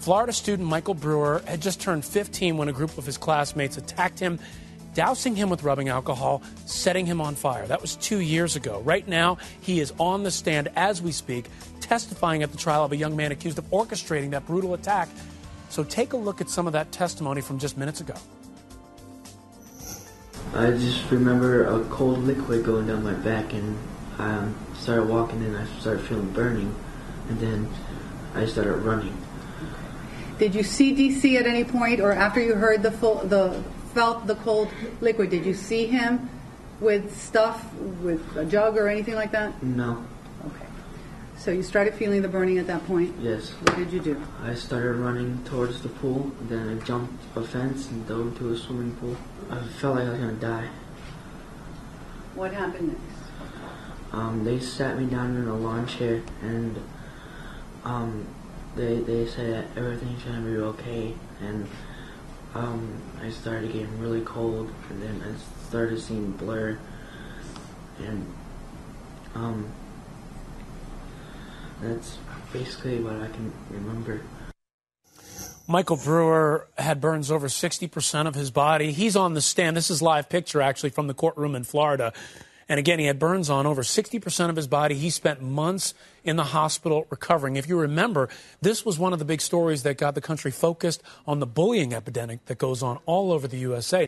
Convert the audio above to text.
Florida student Michael Brewer had just turned 15 when a group of his classmates attacked him, dousing him with rubbing alcohol, setting him on fire. That was two years ago. Right now, he is on the stand as we speak, testifying at the trial of a young man accused of orchestrating that brutal attack. So take a look at some of that testimony from just minutes ago. I just remember a cold liquid going down my back, and I um, started walking, and I started feeling burning, and then I started running. Did you see DC at any point, or after you heard the full, the felt the cold liquid? Did you see him with stuff, with a jug or anything like that? No. Okay. So you started feeling the burning at that point. Yes. What did you do? I started running towards the pool, then I jumped a fence and dove into a swimming pool. I felt like I was gonna die. What happened next? Um, they sat me down in a lawn chair and um, they they said everything's gonna be okay and um, I started getting really cold and then I started seeing blur and um, that's basically what I can remember. Michael Brewer had burns over 60% of his body. He's on the stand. This is live picture actually from the courtroom in Florida. And again, he had burns on over 60% of his body. He spent months in the hospital recovering. If you remember, this was one of the big stories that got the country focused on the bullying epidemic that goes on all over the USA.